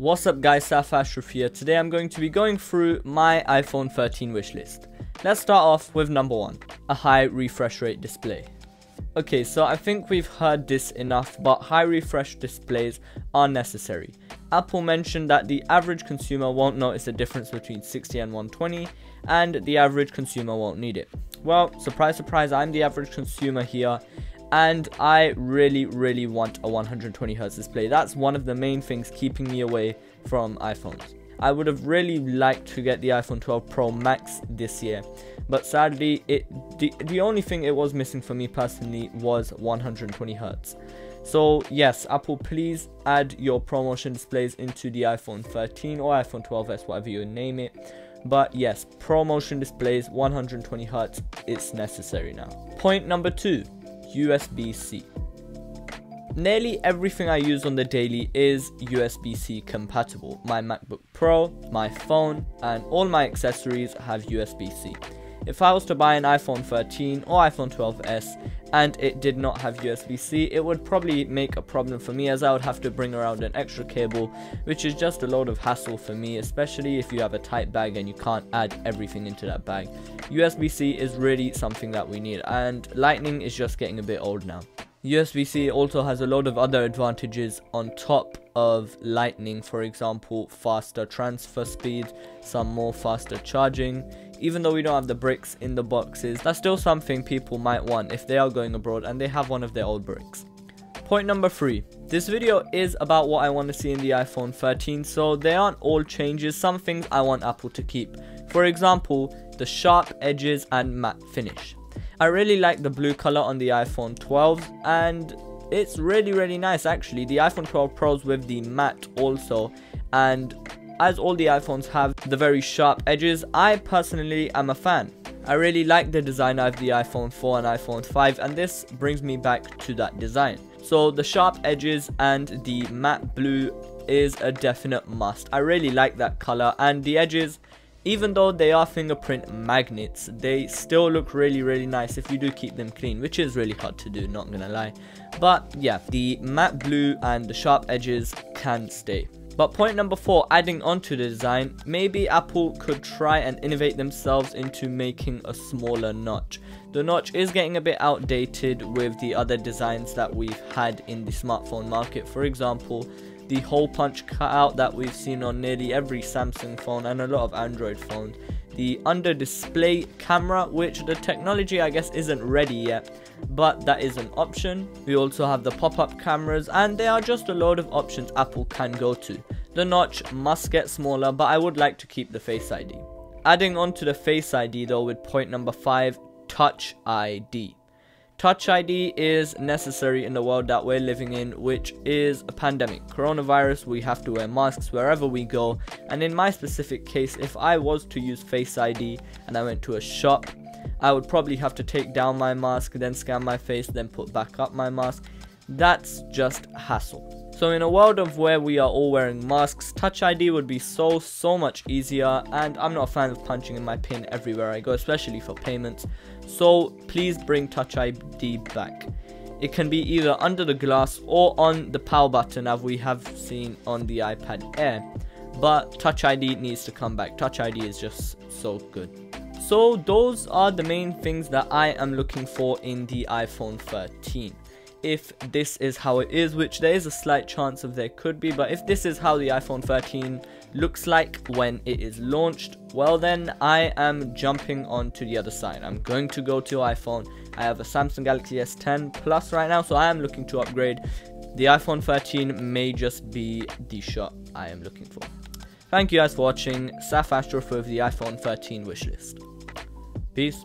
What's up guys, Saif Ashraf here. Today I'm going to be going through my iPhone 13 wishlist. Let's start off with number one, a high refresh rate display. Okay, so I think we've heard this enough, but high refresh displays are necessary. Apple mentioned that the average consumer won't notice a difference between 60 and 120, and the average consumer won't need it. Well, surprise, surprise, I'm the average consumer here, and I really really want a 120Hz display. That's one of the main things keeping me away from iPhones. I would have really liked to get the iPhone 12 Pro Max this year, but sadly, it the, the only thing it was missing for me personally was 120Hz. So yes, Apple, please add your ProMotion displays into the iPhone 13 or iPhone 12s, whatever you name it. But yes, ProMotion displays 120Hz, it's necessary now. Point number two, USB-C. Nearly everything I use on the daily is USB-C compatible. My MacBook Pro, my phone, and all my accessories have USB-C. If I was to buy an iPhone 13 or iPhone 12s and it did not have USB-C, it would probably make a problem for me as I would have to bring around an extra cable, which is just a load of hassle for me, especially if you have a tight bag and you can't add everything into that bag. USB-C is really something that we need and Lightning is just getting a bit old now. USB-C also has a lot of other advantages on top of Lightning, for example, faster transfer speed, some more faster charging. Even though we don't have the bricks in the boxes, that's still something people might want if they are going abroad and they have one of their old bricks. Point number three. This video is about what I want to see in the iPhone 13, so they aren't all changes, some things I want Apple to keep. For example, the sharp edges and matte finish. I really like the blue color on the iPhone 12 and it's really really nice actually. The iPhone 12 Pros with the matte also and as all the iPhones have the very sharp edges, I personally am a fan. I really like the design of the iPhone 4 and iPhone 5 and this brings me back to that design. So the sharp edges and the matte blue is a definite must. I really like that color and the edges even though they are fingerprint magnets they still look really really nice if you do keep them clean which is really hard to do not gonna lie but yeah the matte blue and the sharp edges can stay but point number four, adding on to the design, maybe Apple could try and innovate themselves into making a smaller notch. The notch is getting a bit outdated with the other designs that we've had in the smartphone market. For example, the hole punch cutout that we've seen on nearly every Samsung phone and a lot of Android phones. The under display camera, which the technology I guess isn't ready yet, but that is an option. We also have the pop up cameras, and there are just a load of options Apple can go to. The notch must get smaller, but I would like to keep the Face ID. Adding on to the Face ID though, with point number 5 Touch ID. Touch ID is necessary in the world that we're living in, which is a pandemic. Coronavirus, we have to wear masks wherever we go. And in my specific case, if I was to use Face ID and I went to a shop, I would probably have to take down my mask, then scan my face, then put back up my mask. That's just hassle. So in a world of where we are all wearing masks, Touch ID would be so, so much easier and I'm not a fan of punching in my pin everywhere I go, especially for payments. So please bring Touch ID back. It can be either under the glass or on the power button as we have seen on the iPad Air. But Touch ID needs to come back. Touch ID is just so good. So those are the main things that I am looking for in the iPhone 13 if this is how it is, which there is a slight chance of there could be, but if this is how the iPhone 13 looks like when it is launched, well then I am jumping on to the other side. I'm going to go to iPhone. I have a Samsung Galaxy S10 Plus right now, so I am looking to upgrade. The iPhone 13 may just be the shot I am looking for. Thank you guys for watching. Saif Ashraf with the iPhone 13 wishlist. Peace.